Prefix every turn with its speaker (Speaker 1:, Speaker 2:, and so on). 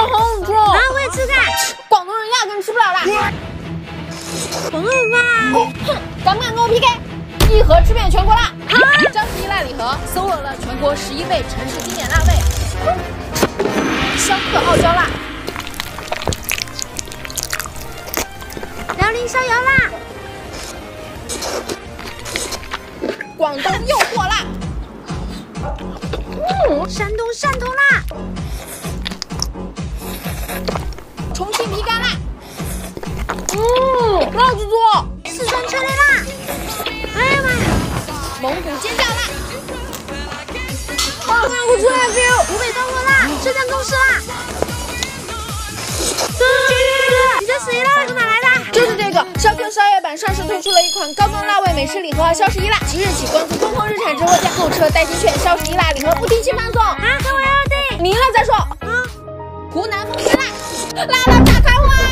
Speaker 1: 好好吃
Speaker 2: 啊，我也吃看。
Speaker 1: 广东人压根吃不了辣。
Speaker 2: 广东人吗？
Speaker 1: 哼，敢不敢跟我 PK？一盒吃遍全国辣。双十一辣礼盒搜罗了全国十一位城市经典辣味，香客傲娇辣，
Speaker 2: 辽宁逍遥辣，
Speaker 1: 广东诱惑辣，
Speaker 2: 嗯，山东汕头辣，
Speaker 1: 嗯，辣子多，
Speaker 2: 四川催泪辣，哎呀妈呀，
Speaker 1: 蒙古尖叫辣，啊，我最爱 feel，
Speaker 2: 湖北东河辣，浙江公司辣。哥哥，你这谁辣从哪来的？
Speaker 1: 就是这个逍客宵夜版上市推出了一款高端辣味美食礼盒消十一辣，即日起关注东风日产直播间购车代金券，消十一辣礼盒不定期发送。
Speaker 2: 啊，那我要订。
Speaker 1: 你赢了再说。
Speaker 2: 啊，
Speaker 1: 湖南风鲜辣，辣辣炸开花！